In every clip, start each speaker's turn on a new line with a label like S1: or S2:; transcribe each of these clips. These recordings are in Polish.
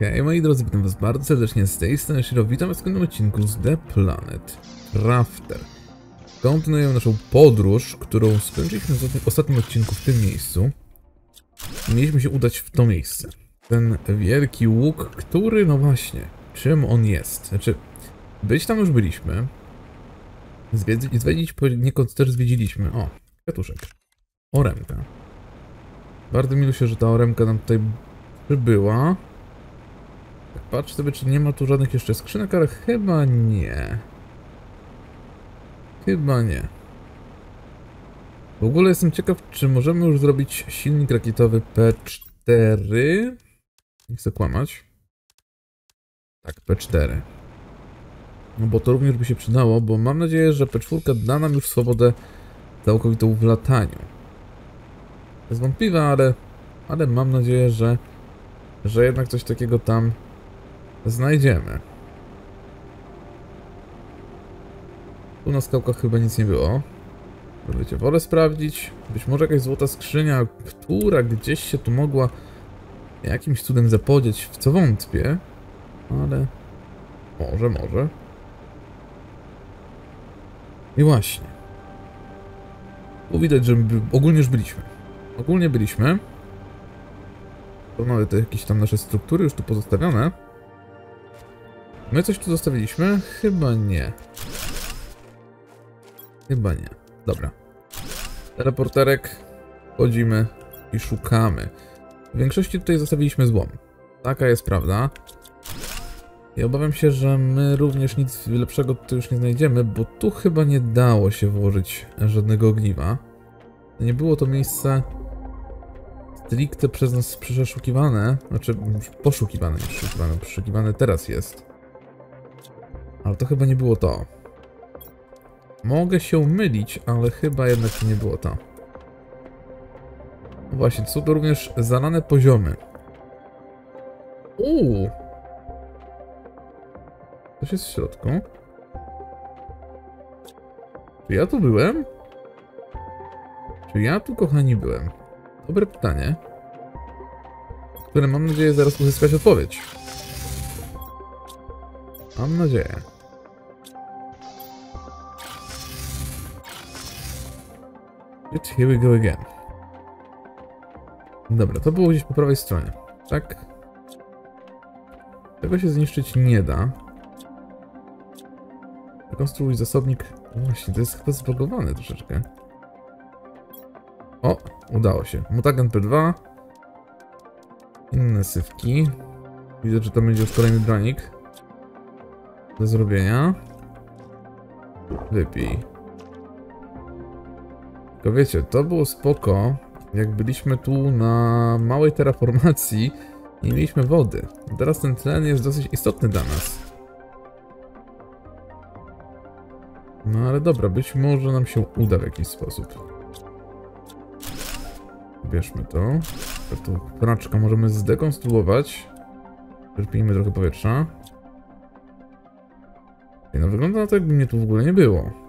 S1: Hej moi drodzy, witam was bardzo serdecznie z tej strony Shiro, witam was w kolejnym odcinku z The Planet Crafter. Kontynuujemy naszą podróż, którą skończyliśmy w ostatnim- odcinku w tym miejscu. Mieliśmy się udać w to miejsce. Ten wielki łuk, który, no właśnie, czym on jest? Znaczy, być tam już byliśmy. Zwiedz- Zwiedzić poniekąd też zwiedziliśmy. O, kwiatuszek. Oremka. Bardzo miło się, że ta oremka nam tutaj przybyła. Patrz sobie, czy nie ma tu żadnych jeszcze skrzynek, ale chyba nie. Chyba nie. W ogóle jestem ciekaw, czy możemy już zrobić silnik rakietowy P4? Nie chcę kłamać. Tak, P4. No bo to również by się przydało, bo mam nadzieję, że P4 da nam już swobodę całkowitą w lataniu. Jest wątpliwe, ale, ale mam nadzieję, że, że jednak coś takiego tam znajdziemy. Tu na skałkach chyba nic nie było. Wiecie, wolę sprawdzić. Być może jakaś złota skrzynia, która gdzieś się tu mogła jakimś cudem zapodzieć, w co wątpię. Ale może, może. I właśnie. Tu widać, że ogólnie już byliśmy. Ogólnie byliśmy. To mamy te jakieś tam nasze struktury już tu pozostawione. My coś tu zostawiliśmy? Chyba nie. Chyba nie. Dobra. Teleporterek. Chodzimy i szukamy. W większości tutaj zostawiliśmy złom. Taka jest prawda. I obawiam się, że my również nic lepszego tu już nie znajdziemy, bo tu chyba nie dało się włożyć żadnego ogniwa. Nie było to miejsce stricte przez nas przeszukiwane, znaczy poszukiwane, nie przeszukiwane, przeszukiwane teraz jest. Ale to chyba nie było to. Mogę się mylić, ale chyba jednak to nie było to. No właśnie, są to również zalane poziomy. Uuu! Coś jest w środku. Czy ja tu byłem? Czy ja tu, kochani, byłem? Dobre pytanie. Które mam nadzieję zaraz uzyskać odpowiedź. Mam nadzieję. Good, here we go again. Dobra, to było gdzieś po prawej stronie, tak? Tego się zniszczyć nie da. Rekonstruuj zasobnik. Właśnie, to jest chyba zbagowane troszeczkę. O, udało się. Mutagen P2. Inne sywki. Widzę, że tam będzie już kolejny dronik. Do zrobienia. Wypij. Tylko wiecie, to było spoko, jak byliśmy tu na małej terraformacji i mieliśmy wody. Teraz ten tlen jest dosyć istotny dla nas. No ale dobra, być może nam się uda w jakiś sposób. Bierzmy to. To tu praczka możemy zdekonstruować. Czerpijmy trochę powietrza. No wygląda na to, jakby mnie tu w ogóle nie było.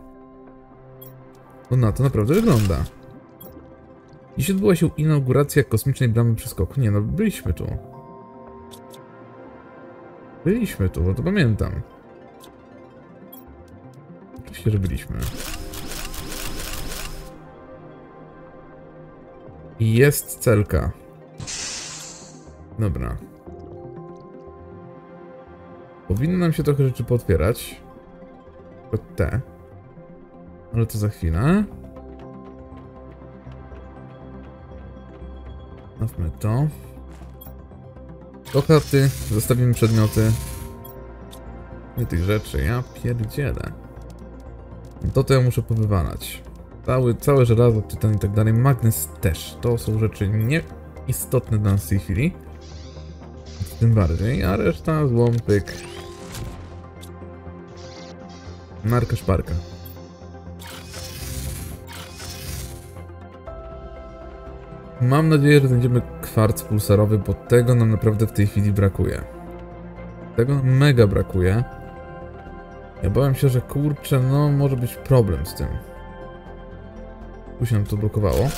S1: No na to naprawdę wygląda. Dziś odbyła się inauguracja kosmicznej bramy przeskoku. Nie no, byliśmy tu. Byliśmy tu, bo to pamiętam. Oczywiście, że byliśmy. Jest celka. Dobra. Powinno nam się trochę rzeczy pootwierać. Tylko te. Ale to za chwilę. Zostawmy to. Do chaty zostawimy przedmioty. Nie tych rzeczy, ja pierdzielę. To to ja muszę powywalać. Cały, całe żelazo, tytan i tak dalej. Magnes też. To są rzeczy nieistotne dla nas w tej chwili. Tym bardziej, a reszta złom, pyk. Szparka. Mam nadzieję, że znajdziemy kwarc pulsarowy, bo tego nam naprawdę w tej chwili brakuje. Tego nam mega brakuje. Ja bałem się, że kurczę, no może być problem z tym. Tu się nam to blokowało.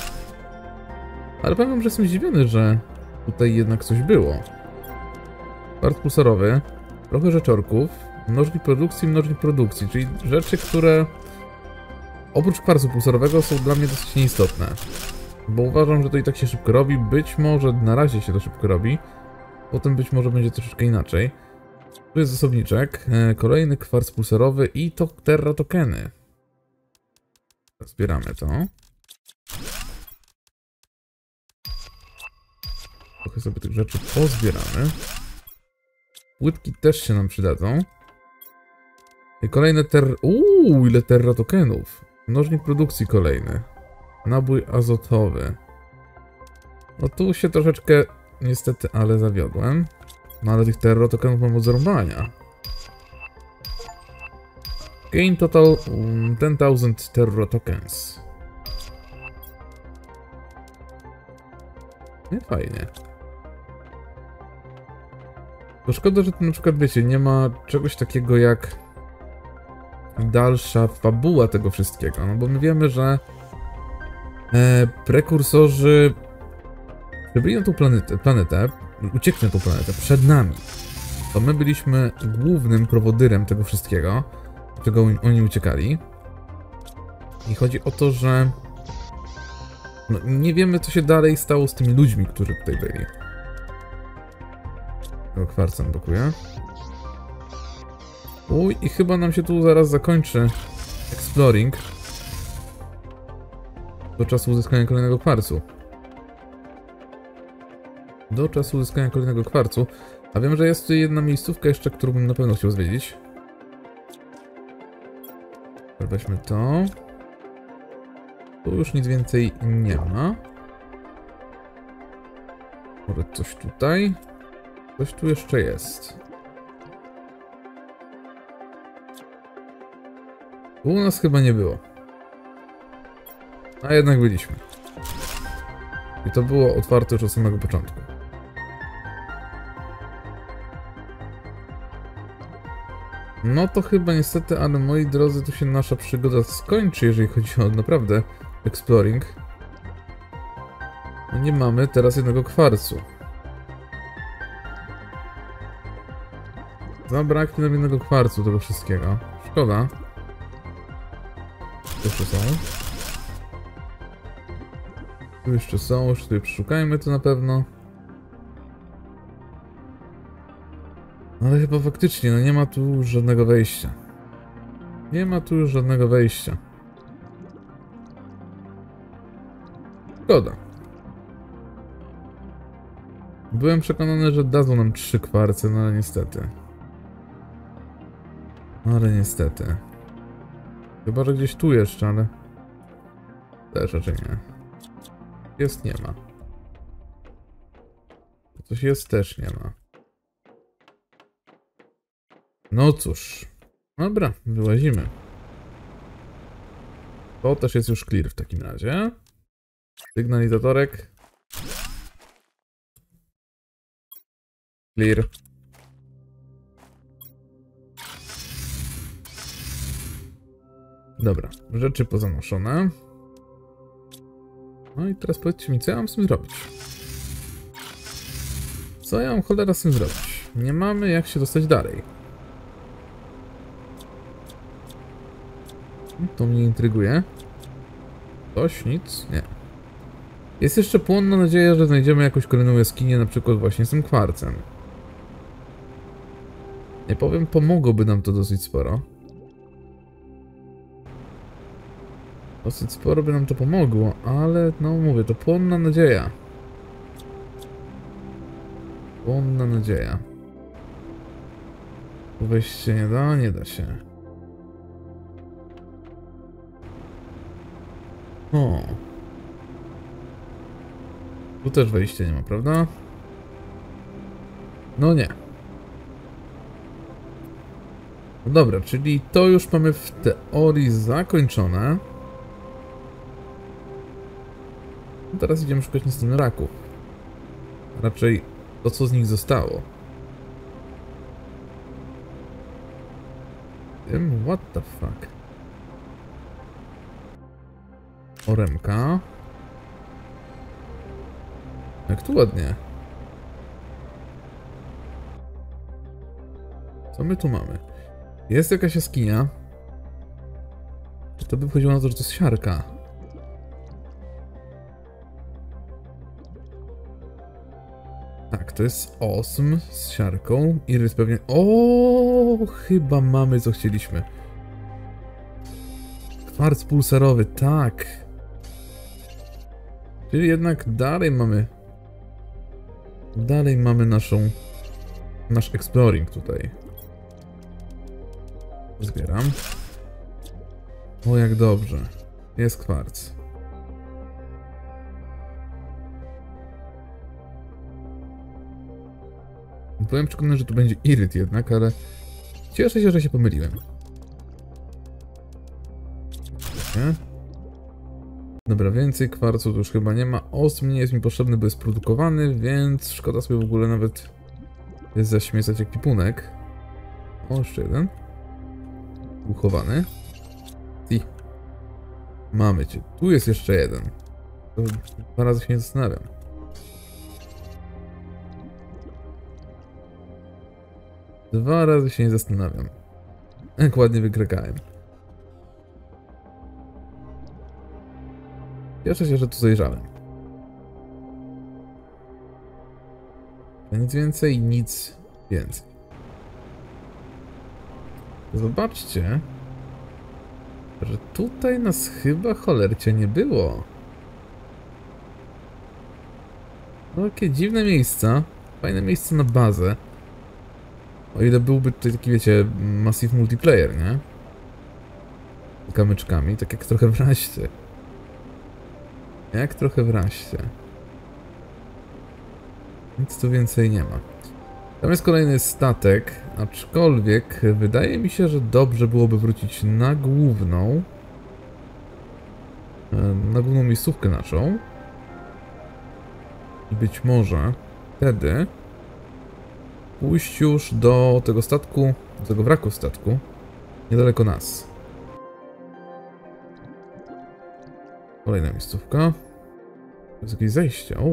S1: Ale powiem wam, że jestem zdziwiony, że tutaj jednak coś było. Kwarc pulsarowy, trochę rzeczorków, mnożnik produkcji, mnożnik produkcji, czyli rzeczy, które oprócz kwarcu pulsarowego są dla mnie dosyć nieistotne. Bo uważam, że to i tak się szybko robi. Być może na razie się to szybko robi. Potem być może będzie troszeczkę inaczej. Tu jest zasobniczek, e, kolejny kwarc pulsarowy i to terra tokeny. Zbieramy to. Trochę sobie tych rzeczy pozbieramy. Płytki też się nam przydadzą. I kolejne ter... Uuu, ile terra tokenów. Mnożnik produkcji kolejny. Nabój azotowy. No tu się troszeczkę niestety, ale zawiodłem. No ale tych terra tokenów mam od zarąbania. Gain total um, 10,000 terra tokens. Nie fajnie. To szkoda, że tu na przykład wiecie, nie ma czegoś takiego jak dalsza fabuła tego wszystkiego, no bo my wiemy, że e, prekursorzy przybyli na tą planetę, planetę, uciekli na tą planetę przed nami. To my byliśmy głównym prowodyrem tego wszystkiego, czego oni uciekali. I chodzi o to, że no, nie wiemy, co się dalej stało z tymi ludźmi, którzy tutaj byli. Tego kwarca blokuje. Uj, i chyba nam się tu zaraz zakończy exploring. Do czasu uzyskania kolejnego kwarcu. Do czasu uzyskania kolejnego kwarcu. A wiem, że jest tu jedna miejscówka jeszcze, którą bym na pewno chciał zwiedzić. Weźmy to. Tu już nic więcej nie ma. Może coś tutaj? Coś tu jeszcze jest. Tu u nas chyba nie było. A jednak byliśmy. I to było otwarte już od samego początku. No to chyba niestety, ale moi drodzy, tu się nasza przygoda skończy, jeżeli chodzi o naprawdę exploring. Nie mamy teraz jednego kwarcu. Zabraknie nam jednego kwarcu tego wszystkiego. Szkoda. Jeszcze są. Tu jeszcze są, już sobie przeszukajmy to na pewno. Ale chyba faktycznie, no nie ma tu żadnego wejścia. Nie ma tu już żadnego wejścia. Szkoda. Byłem przekonany, że dadzą nam trzy kwarce, no ale niestety. Ale niestety. Chyba, że gdzieś tu jeszcze, ale... Też raczej nie. Jest, nie ma. Coś jest, też nie ma. No cóż. Dobra, wyłazimy. To też jest już clear w takim razie. Sygnalizatorek. Clear. Dobra, rzeczy pozanoszone. No i teraz powiedzcie mi, co ja mam z tym zrobić? Co ja mam cholera z tym zrobić? Nie mamy jak się dostać dalej. To mnie intryguje. Coś? Nic? Nie. Jest jeszcze płonna nadzieja, że znajdziemy jakąś kolejną jaskinię, na przykład właśnie z tym kwarcem. Nie powiem, pomogłoby nam to dosyć sporo. Dosyć sporo by nam to pomogło, ale no mówię, to płonna nadzieja. Płonna nadzieja. Wejść się nie da? Nie da się. O. Tu też wejścia nie ma, prawda? No nie. No dobra, czyli to już mamy w teorii zakończone. Teraz idziemy szukać następnych raków. Raczej to, co z nich zostało. Wiem, what the fuck. Oremka. Jak tu ładnie. Co my tu mamy? Jest jakaś jaskinia. To by wychodziło na to, że to jest siarka. To jest osm z siarką. Irys pewnie... O, chyba mamy co chcieliśmy. Kwarc pulsarowy, tak. Czyli jednak dalej mamy... Dalej mamy naszą... Nasz exploring tutaj. Zbieram. O, jak dobrze. Jest kwarc. Byłem przekonany, że to będzie iryt jednak, ale cieszę się, że się pomyliłem. Nie? Dobra, więcej kwarcu tu już chyba nie ma. Osm nie jest mi potrzebny, bo jest produkowany, więc szkoda sobie w ogóle nawet zaśmiecać ekwipunek. O, jeszcze jeden. Uchowany. I mamy cię. Tu jest jeszcze jeden. To dwa razy się nie zastanawiam. Dwa razy się nie zastanawiam. Jak ładnie wykrekałem. Cieszę się, że tu zajrzałem. Nic więcej, nic więcej. Zobaczcie, że tutaj nas chyba cholercie nie było. Takie dziwne miejsca. Fajne miejsce na bazę. O ile byłby tutaj taki, wiecie, massive multiplayer, nie? Kamyczkami, tak jak trochę w raście. Jak trochę w raście. Nic tu więcej nie ma. Tam jest kolejny statek, aczkolwiek wydaje mi się, że dobrze byłoby wrócić na główną. e, Na główną miejscówkę naszą. I być może wtedy pójść już do tego statku, do tego wraku statku, niedaleko nas. Kolejna miejscówka. To jest jakieś zejście. O,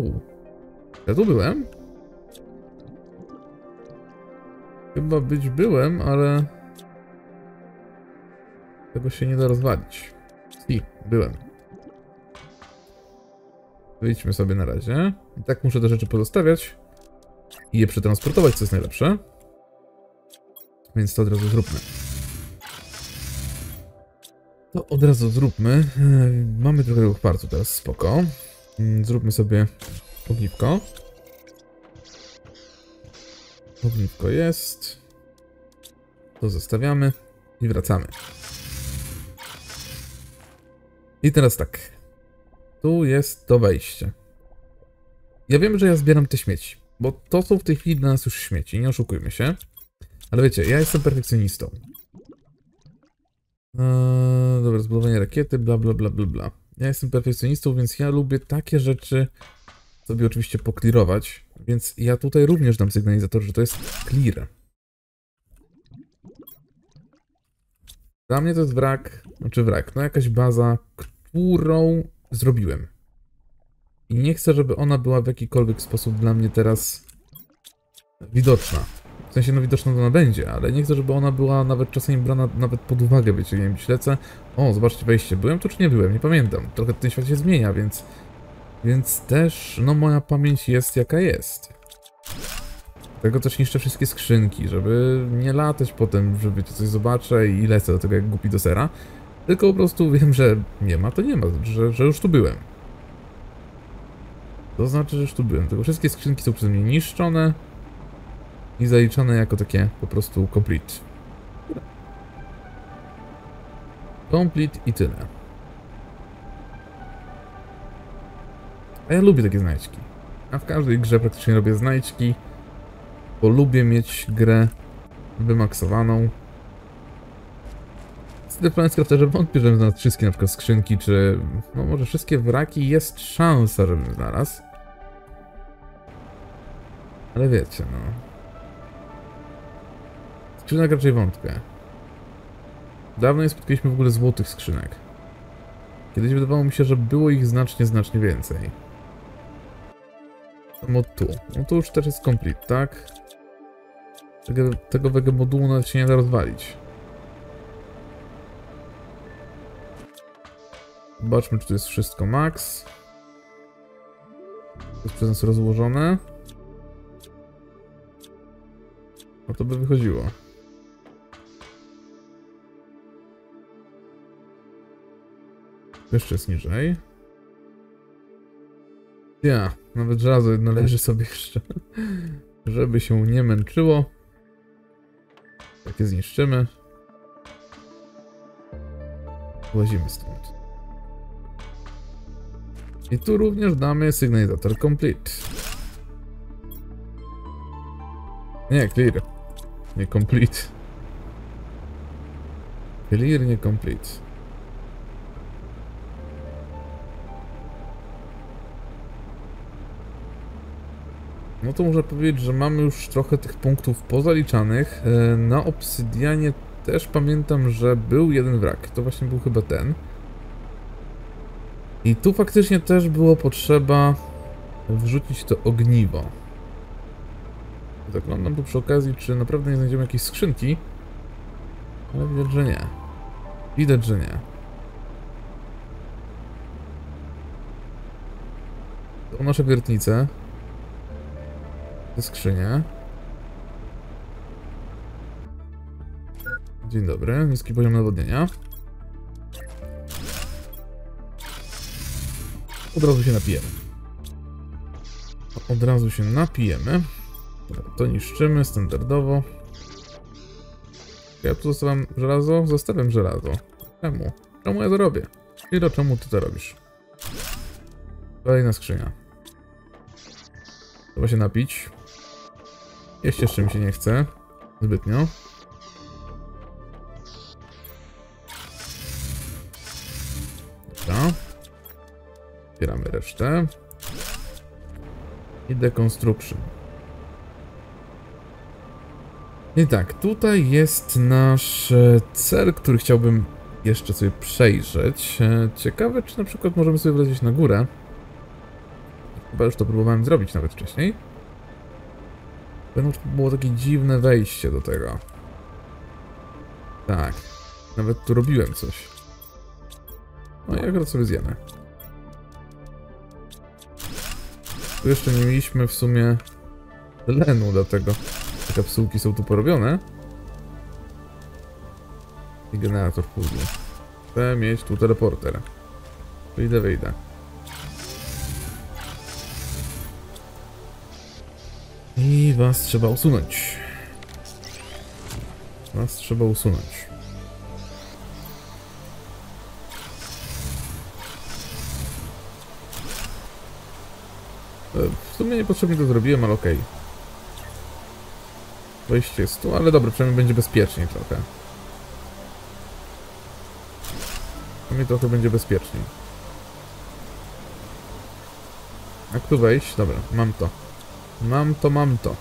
S1: ja tu byłem? Chyba być byłem, ale... Tego się nie da rozwalić. I, byłem. Wyjdźmy sobie na razie. I tak muszę te rzeczy pozostawiać i je przetransportować, co jest najlepsze. Więc to od razu zróbmy. To od razu zróbmy. E, Mamy trochę tego kwarcu teraz, spoko. Mm, Zróbmy sobie ogniwko. Ogniwko jest. To zostawiamy i wracamy. I teraz tak. Tu jest to wejście. Ja wiem, że ja zbieram te śmieci. Bo to są w tej chwili dla nas już śmieci, nie oszukujmy się. Ale wiecie, ja jestem perfekcjonistą. Eee, dobra, zbudowanie rakiety, bla bla bla bla bla. Ja jestem perfekcjonistą, więc ja lubię takie rzeczy sobie oczywiście poklirować. Więc ja tutaj również dam sygnalizator, że to jest clear. Dla mnie to jest wrak, znaczy wrak, no jakaś baza, którą zrobiłem. I nie chcę, żeby ona była w jakikolwiek sposób dla mnie teraz widoczna. W sensie, no widoczna to ona będzie, ale nie chcę, żeby ona była nawet czasem brana nawet pod uwagę, wiecie, nie wiem, ślecę. O, zobaczcie wejście, byłem tu czy nie byłem, nie pamiętam. Trochę ten świat się zmienia, więc... Więc też, no moja pamięć jest jaka jest. Dlatego też niszczę wszystkie skrzynki, żeby nie latać potem, że wiecie, coś zobaczę i lecę do tego jak głupi do sera. Tylko po prostu wiem, że nie ma, to nie ma, że, że już tu byłem. To znaczy, że już tu byłem. Tylko wszystkie skrzynki są przeze mnie niszczone i zaliczone jako takie po prostu complete. Complete i tyle. A ja lubię takie znajdźki. A w każdej grze praktycznie robię znajdźki, bo lubię mieć grę wymaksowaną. W Planet Crafterze wątpię, żebym znalazł wszystkie na przykład skrzynki, czy no może wszystkie wraki jest szansa, żebym znalazł. Ale wiecie, no. Skrzynek raczej wątpię. Dawno nie spotkaliśmy w ogóle złotych skrzynek. Kiedyś wydawało mi się, że było ich znacznie, znacznie więcej. Samo tu. No tu już też jest complete, tak? Tego, tego wege modułu nawet się nie da rozwalić. Zobaczmy, czy to jest wszystko max. To jest przez nas rozłożone. No to by wychodziło. Jeszcze jest niżej. Ja, nawet żelazo jedno leży sobie jeszcze. Żeby się nie męczyło. Takie zniszczymy. Łazimy stąd. I tu również damy sygnalizator complete. Nie, clear. Nie complete. Clear, complete. No to muszę powiedzieć, że mamy już trochę tych punktów pozaliczanych. E, Na obsydianie też pamiętam, że był jeden wrak. To właśnie był chyba ten. I tu faktycznie też było potrzeba wrzucić to ogniwo. Zaglądam tu przy okazji, czy naprawdę nie znajdziemy jakiejś skrzynki. Ale widać, że nie. Widać, że nie. To nasze wiertnice. Te skrzynie. Dzień dobry, niski poziom nawodnienia. Od razu się napijemy. Od razu się napijemy. To niszczymy standardowo. Ja tu zostawiam żelazo? Zostawiam żelazo. Czemu? Czemu ja to robię? Iro, czemu ty to robisz? Kolejna skrzynia. Trzeba się napić. Jeść jeszcze mi się nie chce. Zbytnio. Dobra. Zbieramy resztę. I deconstruction. I tak, tutaj jest nasz e, cel, który chciałbym jeszcze sobie przejrzeć. E, Ciekawe, czy na przykład możemy sobie wlecieć na górę. Chyba już to próbowałem zrobić nawet wcześniej. Będą było takie dziwne wejście do tego. Tak. Nawet tu robiłem coś. No i akurat sobie zjemy. Tu jeszcze nie mieliśmy w sumie tlenu, dlatego te kapsułki są tu porobione. I generator później. Chcę mieć tu teleporter. Wyjdę, wyjdę. I was trzeba usunąć. Was trzeba usunąć. E, W sumie niepotrzebnie to zrobiłem, ale okej. Wejście jest tu, ale dobra, przynajmniej będzie bezpieczniej trochę. Przynajmniej trochę będzie bezpieczniej. Jak tu wejść? Dobra, mam to. Mam to, mam to.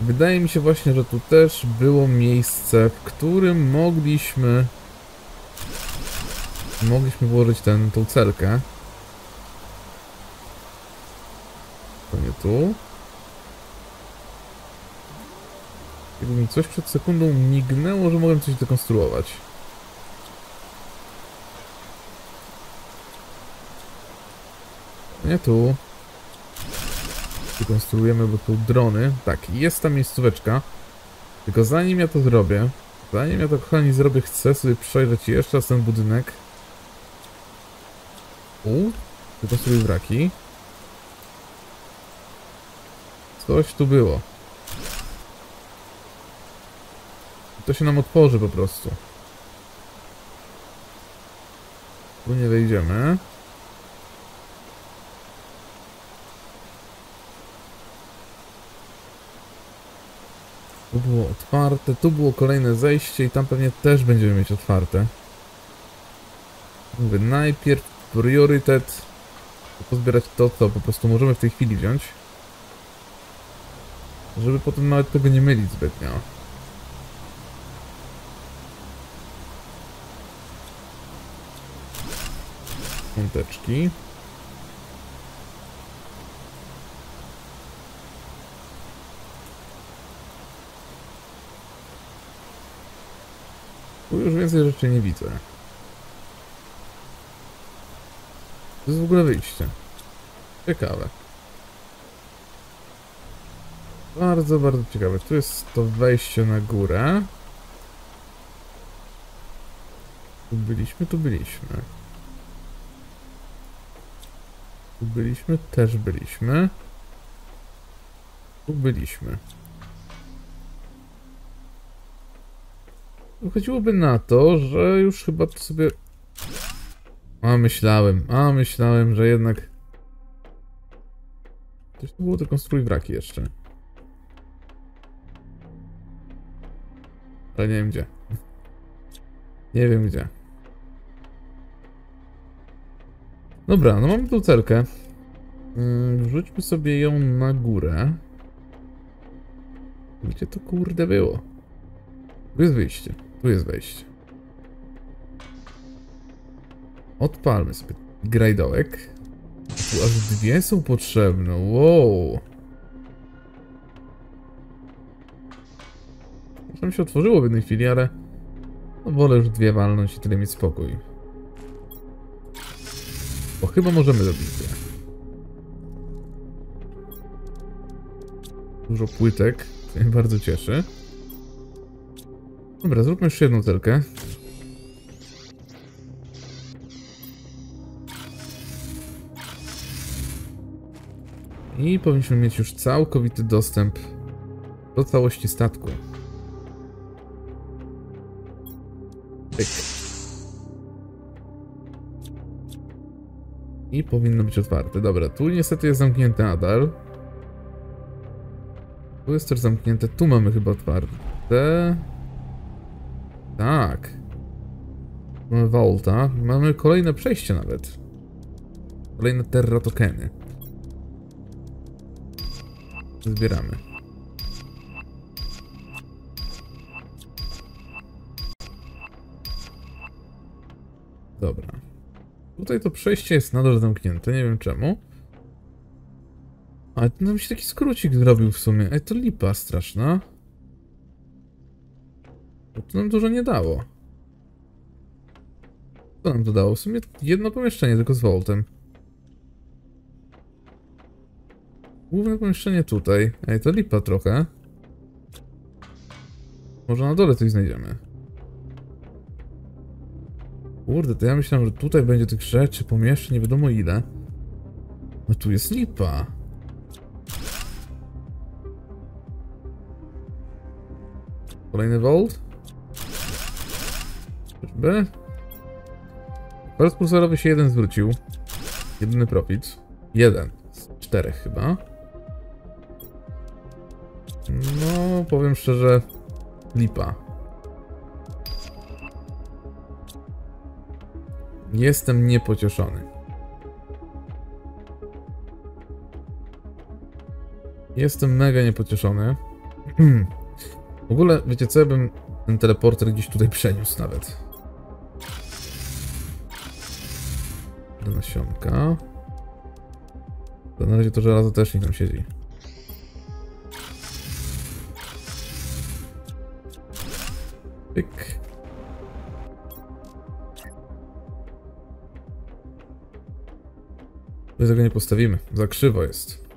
S1: Wydaje mi się właśnie, że tu też było miejsce, w którym mogliśmy... Mogliśmy włożyć ten, tą celkę. To nie tu. Jakby mi coś przed sekundą mignęło, że mogłem coś dekonstruować. Nie tu. Wykonstruujemy, bo tu drony. Tak, jest ta miejscóweczka. Tylko zanim ja to zrobię, zanim ja to kochani zrobię, chcę sobie przejrzeć jeszcze raz ten budynek. U, wykonstruuję wraki. Coś tu było. To się nam otworzy po prostu. Tu nie wejdziemy. Tu było otwarte, tu było kolejne zejście i tam pewnie też będziemy mieć otwarte. Mówię, najpierw priorytet pozbierać to, co po prostu możemy w tej chwili wziąć. Żeby potem nawet tego nie mylić zbytnio. piąteczki. Tu już więcej rzeczy nie widzę. To jest w ogóle wyjście. Ciekawe. Bardzo, bardzo ciekawe. Tu jest to wejście na górę. Tu byliśmy, tu byliśmy. Tu byliśmy, też byliśmy. Tu byliśmy. Chodziłoby na to, że już chyba to sobie... A myślałem, a myślałem, że jednak... Coś to było to konstruuj wraki jeszcze. Ale nie wiem gdzie. Nie wiem gdzie. Dobra, no mamy tu celkę. Yy, Wrzućmy sobie ją na górę. Gdzie to kurde było? Tu jest wyjście. Tu jest wejście. Odpalmy sobie grajdołek. Tu aż dwie są potrzebne. Wow. Może mi się otworzyło w jednej chwili, ale no wolę już dwie walnąć i tyle mieć spokój. Bo chyba możemy zrobić dwie. Dużo płytek, co mnie bardzo cieszy. Dobra, zróbmy jeszcze jedną celkę. I powinniśmy mieć już całkowity dostęp do całości statku. Pyk. I powinno być otwarte. Dobra, tu niestety jest zamknięte nadal. Tu jest też zamknięte. Tu mamy chyba otwarte. Tak. Mamy Vaulta. Mamy kolejne przejście nawet. Kolejne Terra tokeny. Zbieramy. Dobra. Tutaj to przejście jest nadal zamknięte, nie wiem czemu. Ale nam się taki skrócik zrobił w sumie. Ej, to lipa straszna. Bo to nam dużo nie dało. Co nam to dało? W sumie jedno pomieszczenie tylko z Voltem. Główne pomieszczenie tutaj. Ej, to lipa trochę. Może na dole coś znajdziemy. Kurde, to ja myślałem, że tutaj będzie tych rzeczy, pomieszczeń, nie wiadomo ile. No tu jest lipa. Kolejny Volt. Czyżby? Pers pulsarowy się jeden zwrócił. Jedyny profit. Jeden. Z czterech chyba. No, powiem szczerze, lipa. Jestem niepocieszony. Jestem mega niepocieszony. w ogóle, wiecie co, ja bym ten teleporter gdzieś tutaj przeniósł nawet. Do nasionka. To na razie to żelazo też nie tam siedzi. Pyk. My tego nie postawimy. Za krzywo jest.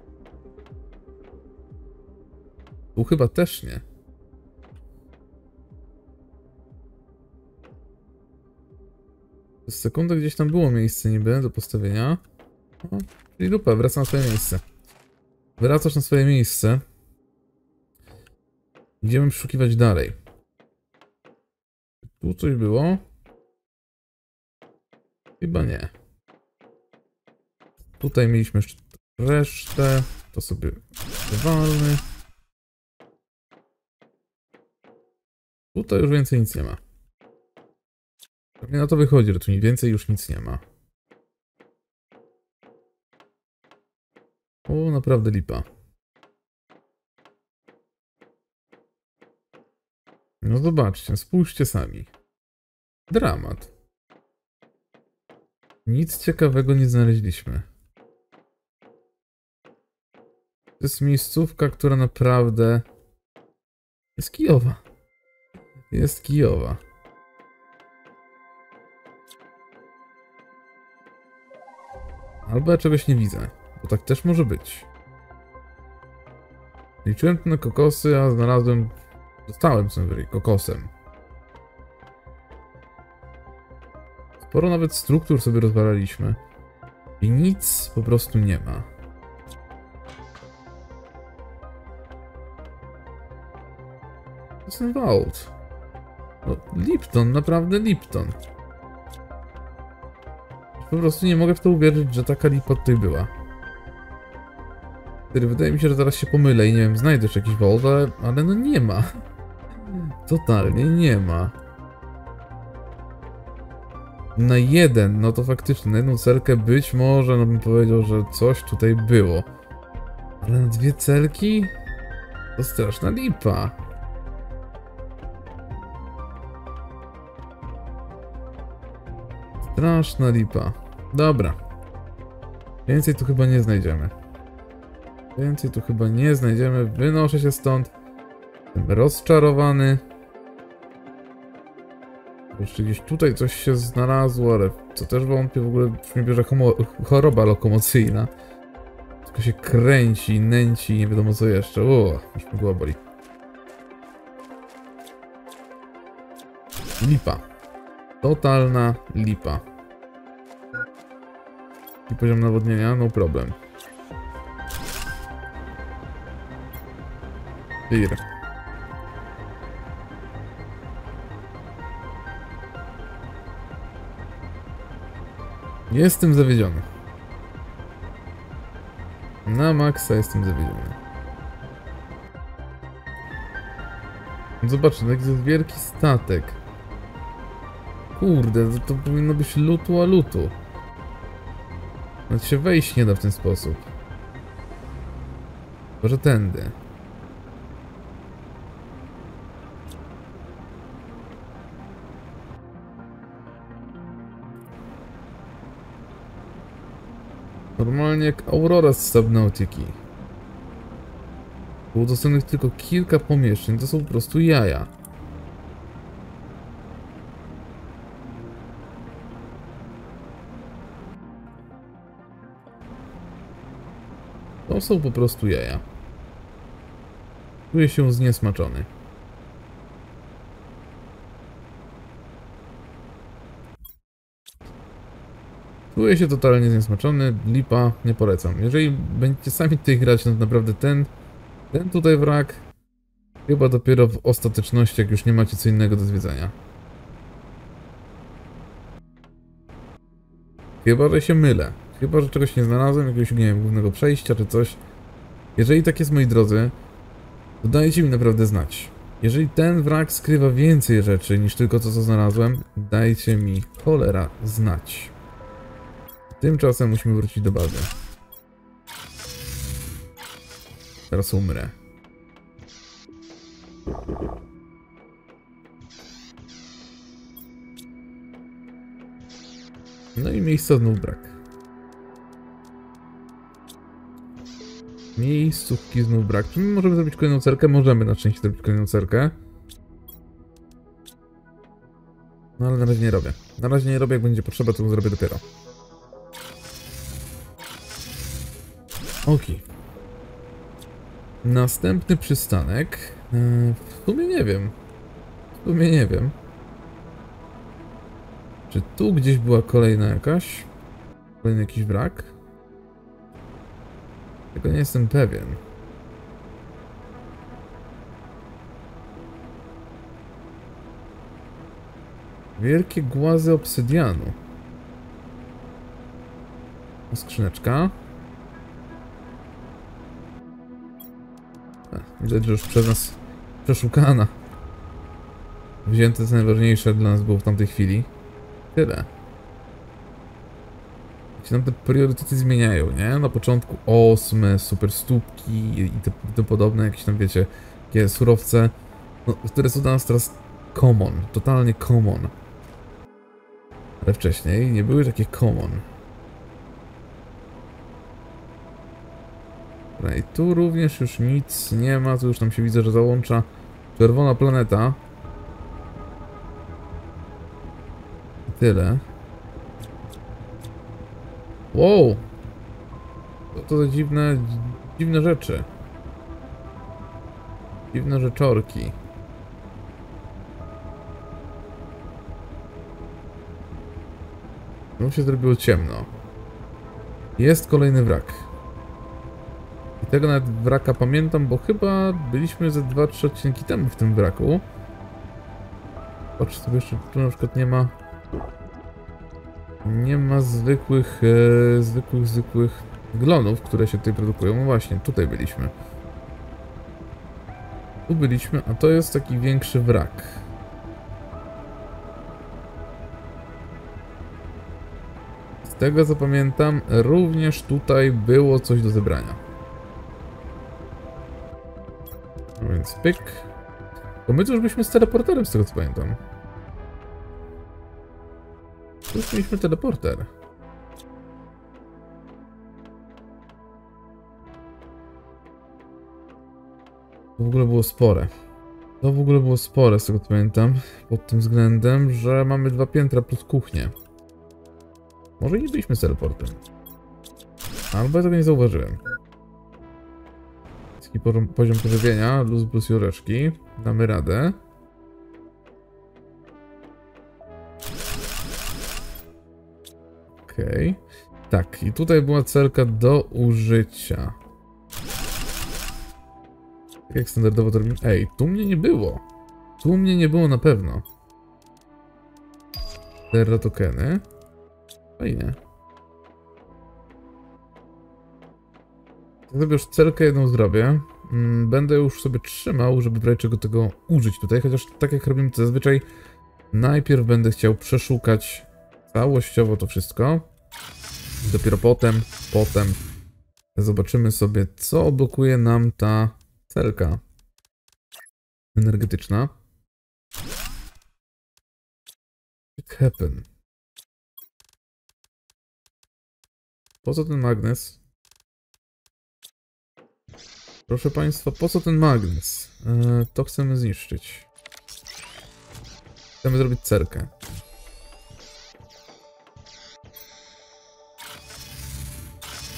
S1: Tu chyba też nie. Przez sekundę gdzieś tam było miejsce niby do postawienia. O, czyli dupa, wracam na swoje miejsce. Wracasz na swoje miejsce. Idziemy przeszukiwać dalej. Tu coś było? Chyba nie. Tutaj mieliśmy jeszcze resztę. To sobie wywalmy. Tutaj już więcej nic nie ma. Pewnie na to wychodzi, że tu więcej już nic nie ma. O, naprawdę lipa. No zobaczcie, spójrzcie sami. Dramat. Nic ciekawego nie znaleźliśmy. To jest miejscówka, która naprawdę jest Kijowa. Jest Kijowa. Albo ja czegoś nie widzę, bo tak też może być. Liczyłem na kokosy, a znalazłem... Dostałem sobie kokosem. Sporo nawet struktur sobie rozwalaliśmy. I nic po prostu nie ma. Ten Vault. No, Lipton, naprawdę Lipton. Po prostu nie mogę w to uwierzyć, że taka lipa tutaj była. Który wydaje mi się, że zaraz się pomylę i nie wiem, znajdę jeszcze jakiś Vault, ale, ale no nie ma. Totalnie nie ma. Na jeden, no to faktycznie, na jedną celkę być może, no bym powiedział, że coś tutaj było. Ale na dwie celki? To straszna lipa. Straszna lipa. Dobra. Więcej tu chyba nie znajdziemy. Więcej tu chyba nie znajdziemy. Wynoszę się stąd. Jestem rozczarowany. Jeszcze gdzieś tutaj coś się znalazło, ale co też wątpię, w ogóle mnie bierze choroba lokomocyjna. Tylko się kręci, nęci, nie wiadomo co jeszcze. O, już mnie głowa boli. Lipa. Totalna lipa. I poziom nawodnienia? No problem. Tir. Jestem zawiedziony. Na maksa jestem zawiedziony. Zobaczcie, taki jest wielki statek. Kurde, to powinno być lutu a lutu. Nawet się wejść nie da w ten sposób. Może tędy. Normalnie jak Aurora z Subnautiki. Było dostępnych tylko kilka pomieszczeń, to są po prostu jaja. Są po prostu jaja. Czuję się zniesmaczony. Czuję się totalnie zniesmaczony, lipa, nie polecam. Jeżeli będziecie sami tutaj grać, no to naprawdę ten, ten tutaj wrak, chyba dopiero w ostateczności, jak już nie macie co innego do zwiedzania. Chyba, że się mylę. Chyba, że czegoś nie znalazłem, jakiegoś, nie wiem, głównego przejścia czy coś. Jeżeli tak jest, moi drodzy, to dajcie mi naprawdę znać. Jeżeli ten wrak skrywa więcej rzeczy niż tylko to, co znalazłem, dajcie mi cholera znać. Tymczasem musimy wrócić do bazy. Teraz umrę. No i miejsca znów brak. Miejscówki znów brak. Czy my możemy zrobić kolejną cerkę? Możemy na szczęście zrobić kolejną cerkę. No ale na razie nie robię. Na razie nie robię, jak będzie potrzeba, to zrobię dopiero. Okej. Następny przystanek. E, W sumie nie wiem. W sumie nie wiem. Czy tu gdzieś była kolejna jakaś? Kolejny jakiś wrak? Tego nie jestem pewien. Wielkie głazy obsydianu. Skrzyneczka. A, Widać, że już przez nas przeszukana. Wzięte co najważniejsze dla nas było w tamtej chwili. Tyle. Się nam te priorytety zmieniają, nie? Na początku osmy, super stópki i te, tym podobne, jakieś tam, wiecie, takie surowce, no, które są dla nas teraz common, totalnie common. Ale wcześniej nie były takie common. Dobra, i tu również już nic nie ma, tu już tam się widzę, że załącza czerwona planeta. I tyle. Wow! Co to za dziwne, dziwne rzeczy. Dziwne rzeczorki. No się zrobiło ciemno. Jest kolejny wrak. I tego nawet wraka pamiętam, bo chyba byliśmy ze 2-3 odcinki temu w tym wraku. Patrz sobie jeszcze, tu na przykład nie ma... Nie ma zwykłych, e, zwykłych, zwykłych glonów, które się tutaj produkują. No właśnie, tutaj byliśmy. Tu byliśmy, a to jest taki większy wrak. Z tego co pamiętam, również tutaj było coś do zebrania. No więc pyk. To my tu już byliśmy z teleporterem, z tego co pamiętam. Tu już mieliśmy teleporter. To w ogóle było spore. To w ogóle było spore, z tego co pamiętam. Pod tym względem, że mamy dwa piętra plus kuchnię. Może nie byliśmy z teleportem. Albo ja tego nie zauważyłem. Taki poziom, pożywienia, luz plus joreszki. Damy radę. Okej. Okay. Tak, i tutaj była celka do użycia. Tak jak standardowo to robimy. Ej, tu mnie nie było. Tu mnie nie było na pewno. Terra tokeny. Fajnie. Sobie już celkę jedną zrobię. Mm, będę już sobie trzymał, żeby razie czego tego użyć tutaj, chociaż tak jak robimy to zazwyczaj, najpierw będę chciał przeszukać całościowo to wszystko. Dopiero potem, potem zobaczymy sobie, co odblokuje nam ta celka energetyczna. It happen. Po co ten magnes? Proszę Państwa, po co ten magnes? Eee, to chcemy zniszczyć. Chcemy zrobić cerkę.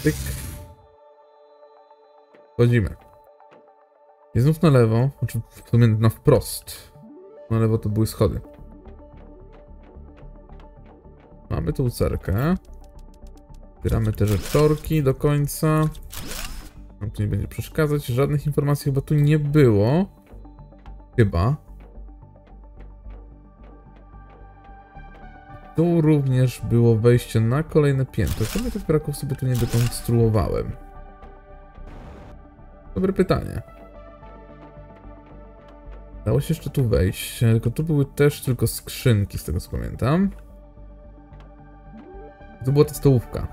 S1: Tyk. Wchodzimy. I znów na lewo, znaczy w sumie na wprost. Na lewo to były schody. Mamy tu cerkę. Zbieramy te rzeczorki do końca. Nam tu nie będzie przeszkadzać. Żadnych informacji chyba tu nie było. Chyba. Tu również było wejście na kolejne piętro. Czemu tych braków sobie tu nie dekonstruowałem? Dobre pytanie. Dało się jeszcze tu wejść, tylko tu były też tylko skrzynki, z tego co pamiętam. Tu była ta stołówka.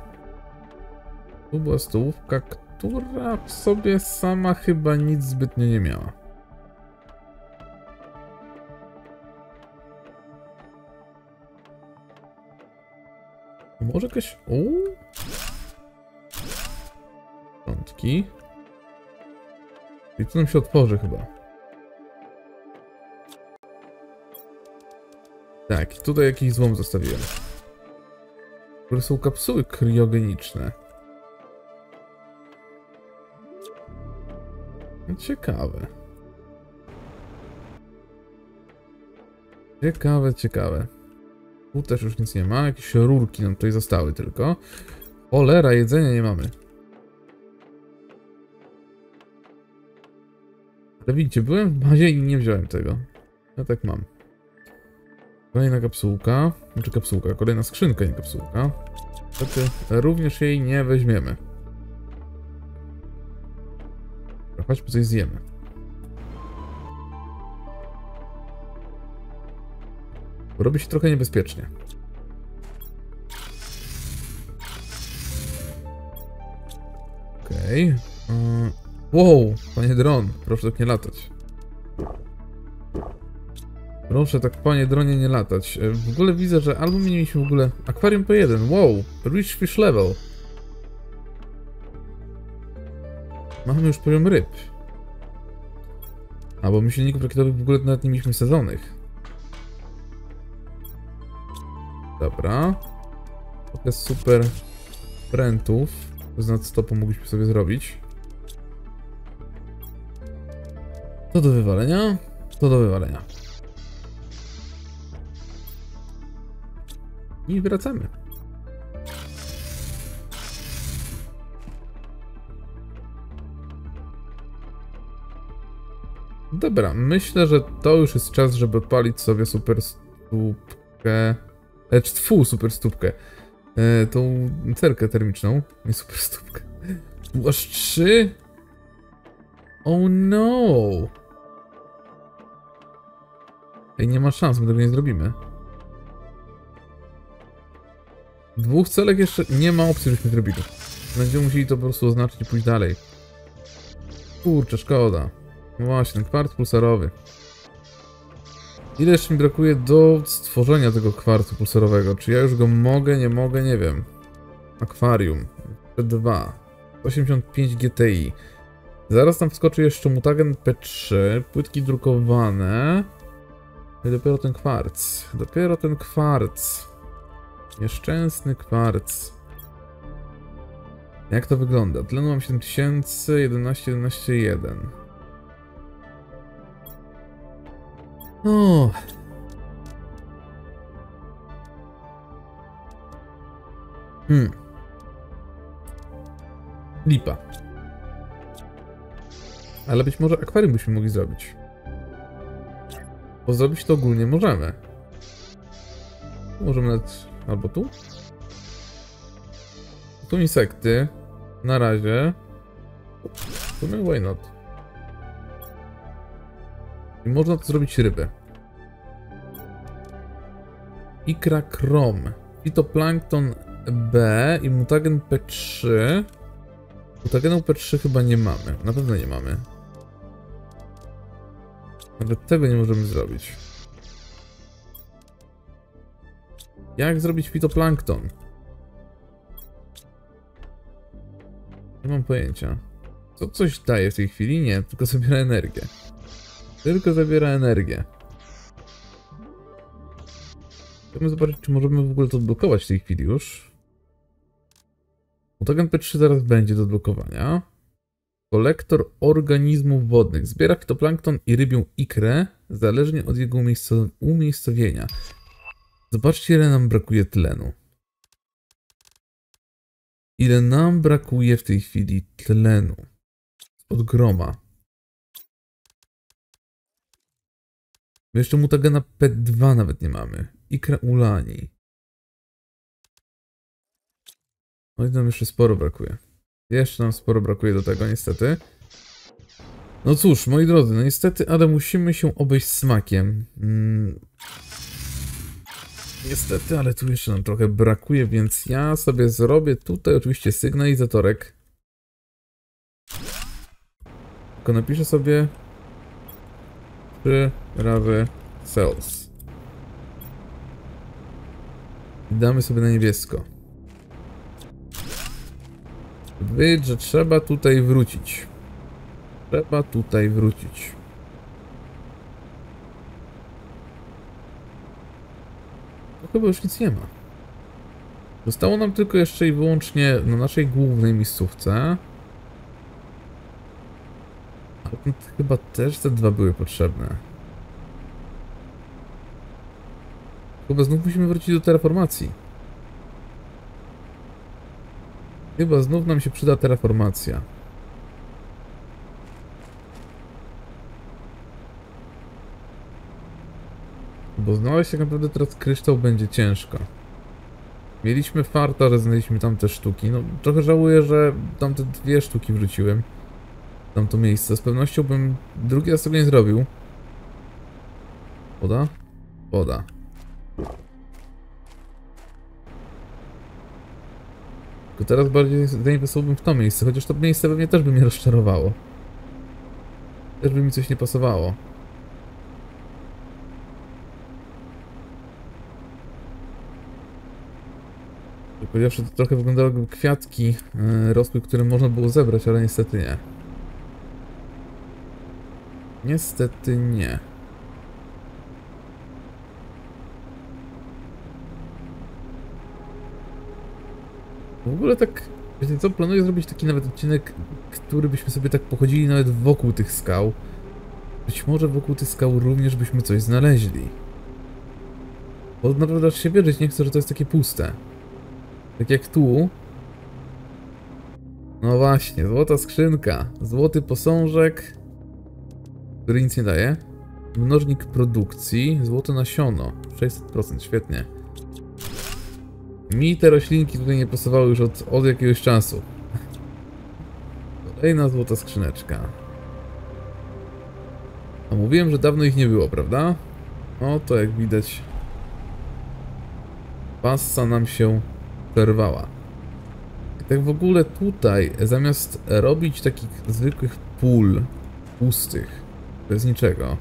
S1: Tu była stołówka, która w sobie sama chyba nic zbytnio nie miała. Może jakaś... Uuu. Piątki. I tu nam się otworzy chyba. Tak, tutaj jakiś złom zostawiłem. Które są kapsuły kriogeniczne. Ciekawe. Ciekawe, ciekawe. Tu też już nic nie ma. Jakieś rurki nam tutaj zostały tylko. Olera, jedzenia nie mamy. Ale widzicie, byłem w bazie i nie wziąłem tego. Ja tak mam. Kolejna kapsułka. Znaczy kapsułka, kolejna skrzynka, nie kapsułka. Niestety również jej nie weźmiemy. Chodźmy coś zjemy. Robi się trochę niebezpiecznie. Okej. Okay. Wow, panie dron, proszę tak nie latać. Proszę tak, panie dronie, nie latać. E, w ogóle widzę, że albo mieliśmy w ogóle akwarium P1. Wow, Rich Fish Level. Mamy już poziom ryb. Albo my silników rakietowych w ogóle nawet nie mieliśmy sezonych. Dobra. Trochę super prętów. z nadstopu mogliśmy sobie zrobić. To do wywalenia, to do wywalenia. I wracamy. Dobra, myślę, że to już jest czas, żeby odpalić sobie super stópkę. Lecz tfu, super stópkę. E, tą cerkę termiczną. Nie super stópkę. Aż trzy? Oh no! Ej, nie ma szans, my tego nie zrobimy. Dwóch celek jeszcze nie ma opcji, żebyśmy zrobili. Będziemy musieli to po prostu oznaczyć i pójść dalej. Kurczę, szkoda. No właśnie, ten kwarc pulsarowy. Ile jeszcze mi brakuje do stworzenia tego kwarcu pulsarowego? Czy ja już go mogę, nie mogę, nie wiem. Akwarium. P2. 85 GTI. Zaraz tam wskoczy jeszcze mutagen P3, płytki drukowane. I dopiero ten kwarc. Dopiero ten kwarc. Nieszczęsny kwarc. Jak to wygląda? Tlenu mam 7000, 11, 11, 1. O. Hmm. Lipa. Ale być może akwarium byśmy mogli zrobić. Bo zrobić to ogólnie możemy. Możemy nawet... albo tu? Tu insekty. Na razie. W sumie why not? I można to zrobić rybę. Ikra krom. Fitoplankton B i mutagen P3. Mutagenu P3 chyba nie mamy. Na pewno nie mamy. Nawet tego nie możemy zrobić. Jak zrobić fitoplankton? Nie mam pojęcia. Co coś daje w tej chwili? Nie, tylko zabiera energię. Tylko zabiera energię. Chcemy zobaczyć, czy możemy w ogóle to odblokować w tej chwili już. Mutagen P3 zaraz będzie do odblokowania. Kolektor organizmów wodnych. Zbiera fitoplankton i rybią ikrę, zależnie od jego umiejscowienia. Zobaczcie, ile nam brakuje tlenu. Ile nam brakuje w tej chwili tlenu. Od groma. My jeszcze mutagena P2 nawet nie mamy. Ikra ulani. No i nam jeszcze sporo brakuje. Jeszcze nam sporo brakuje do tego, niestety. No cóż, moi drodzy, no niestety, ale musimy się obejść smakiem. Mm. Niestety, ale tu jeszcze nam trochę brakuje, więc ja sobie zrobię tutaj oczywiście sygnalizatorek. Tylko napiszę sobie 3 razy cells. Damy sobie na niebiesko. Być, że trzeba tutaj wrócić. Trzeba tutaj wrócić. To chyba już nic nie ma. Zostało nam tylko jeszcze i wyłącznie na naszej głównej miejscówce. Chyba też te dwa były potrzebne. Chyba znów musimy wrócić do terraformacji. Chyba znów nam się przyda terraformacja. Bo znaleźć tak naprawdę teraz kryształ będzie ciężko. Mieliśmy farta, że znaleźliśmy tamte sztuki. No, trochę żałuję, że tamte dwie sztuki wróciłem. Tamto miejsce. Z pewnością bym drugi raz tego nie zrobił. Woda? Woda. Tylko teraz bardziej zainwestowałbym w to miejsce, chociaż to miejsce pewnie też by mnie rozczarowało. Też by mi coś nie pasowało. Powiedziawszy, to trochę wyglądało jakby kwiatki yy, które można było zebrać, ale niestety nie. Niestety nie. W ogóle tak Wiecie co, planuję zrobić taki nawet odcinek, który byśmy sobie tak pochodzili nawet wokół tych skał. Być może wokół tych skał również byśmy coś znaleźli. Bo naprawdę aż się wierzyć nie chcę, że to jest takie puste. Tak jak tu. No właśnie, złota skrzynka. Złoty posążek. Który nic nie daje. Mnożnik produkcji. Złote nasiono. 600%, świetnie. Mi te roślinki tutaj nie pasowały już od, od jakiegoś czasu. Kolejna złota skrzyneczka. A mówiłem, że dawno ich nie było, prawda? No to jak widać passa nam się przerwała. I tak w ogóle tutaj, zamiast robić takich zwykłych pól pustych, bez niczego,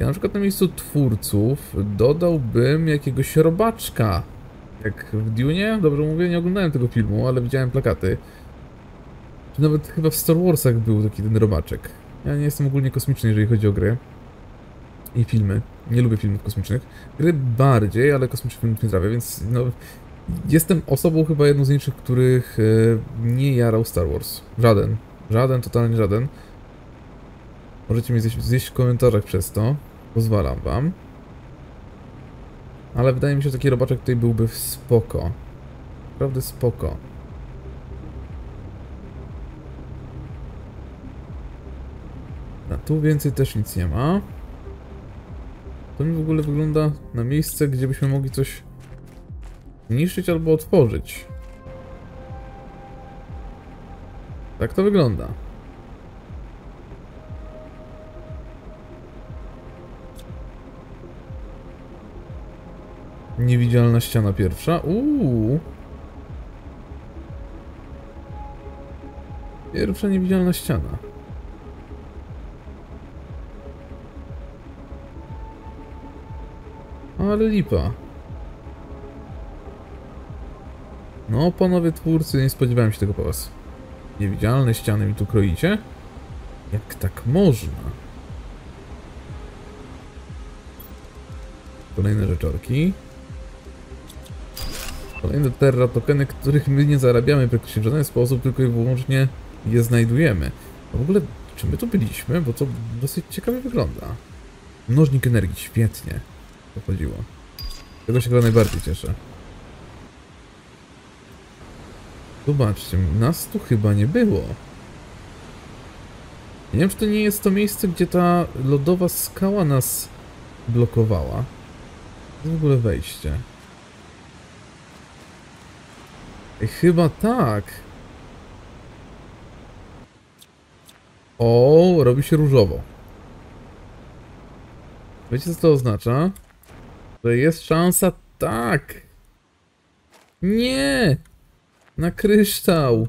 S1: ja na przykład na miejscu twórców dodałbym jakiegoś robaczka. Jak w Dune? Dobrze mówię, nie oglądałem tego filmu, ale widziałem plakaty. Czy nawet chyba w Star Warsach był taki ten robaczek. Ja nie jestem ogólnie kosmiczny, jeżeli chodzi o gry i filmy. Nie lubię filmów kosmicznych. Gry bardziej, ale kosmicznych filmów nie trafię, więc no... Jestem osobą chyba jedną z nielicznych, których e, nie jarał Star Wars. Żaden. Żaden, totalnie żaden. Możecie mnie zjeść, zjeść w komentarzach przez to. Pozwalam wam. Ale wydaje mi się, że taki robaczek tutaj byłby spoko. Naprawdę spoko. A tu więcej też nic nie ma. To mi w ogóle wygląda na miejsce, gdzie byśmy mogli coś zniszczyć albo otworzyć. Tak to wygląda. Niewidzialna ściana pierwsza. Uuu. Pierwsza niewidzialna ściana. Ale lipa. No, panowie twórcy, nie spodziewałem się tego po was. Niewidzialne ściany mi tu kroicie? Jak tak można? Kolejne rzeczorki. Kolejne terra tokeny, których my nie zarabiamy praktycznie w żaden sposób, tylko i wyłącznie je znajdujemy. A w ogóle, czy my tu byliśmy? Bo to dosyć ciekawie wygląda. Mnożnik energii, świetnie. To chodziło. Tego się chyba najbardziej cieszę. Zobaczcie, nas tu chyba nie było. Nie wiem, czy to nie jest to miejsce, gdzie ta lodowa skała nas blokowała. To w ogóle wejście. Ej, chyba tak. O, robi się różowo. Wiecie co to oznacza? Że jest szansa... Tak! Nie! Na kryształ!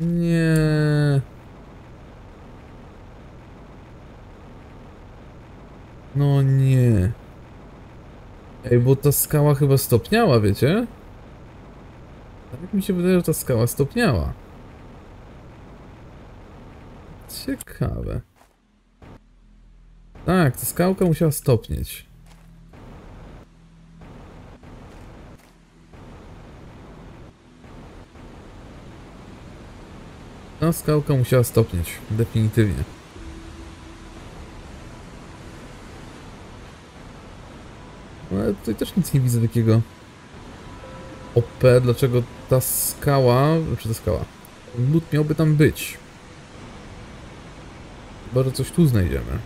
S1: Nie. No nie. Ej, bo ta skała chyba stopniała, wiecie? Tak mi się wydaje, że ta skała stopniała. Ciekawe. Tak, ta skałka musiała stopnieć. Ta skałka musiała stopnieć, definitywnie. No, ale tutaj też nic nie widzę takiego OP, dlaczego ta skała, czy ta skała, lód miałby tam być. Chyba, że coś tu znajdziemy.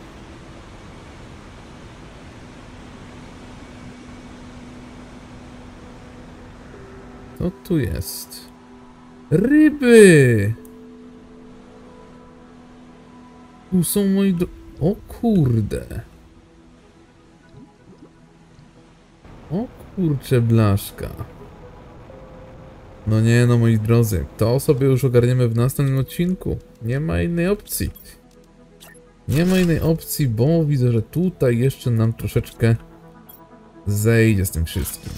S1: Co tu jest? Ryby! Tu są moi dro... O kurde. O kurcze blaszka. No nie no moi drodzy, to sobie już ogarniemy w następnym odcinku. Nie ma innej opcji. Nie ma innej opcji, bo widzę, że tutaj jeszcze nam troszeczkę zejdzie z tym wszystkim.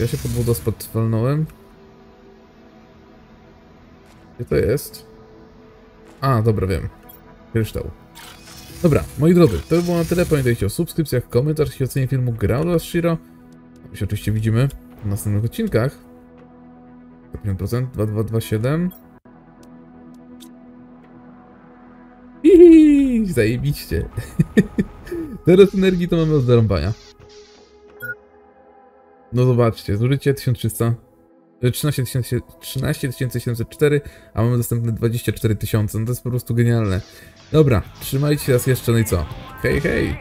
S1: Ja się pod wodospad walnąłem. Gdzie to jest? A, dobra, wiem. Kryształ. Dobra, moi drodzy, to by było na tyle. Pamiętajcie o subskrypcjach, komentarzach i ocenie filmu Gra Shiro. My się oczywiście widzimy w następnych odcinkach. 50%, 2227. Hihi, zajebiście. Teraz energii to mamy od zarąbania. No zobaczcie, zużycie 1300. e, 13 tysięcy- 13 704, a mamy dostępne 24 tysiące. No to jest po prostu genialne. Dobra, trzymajcie się raz jeszcze, no i co? Hej, hej!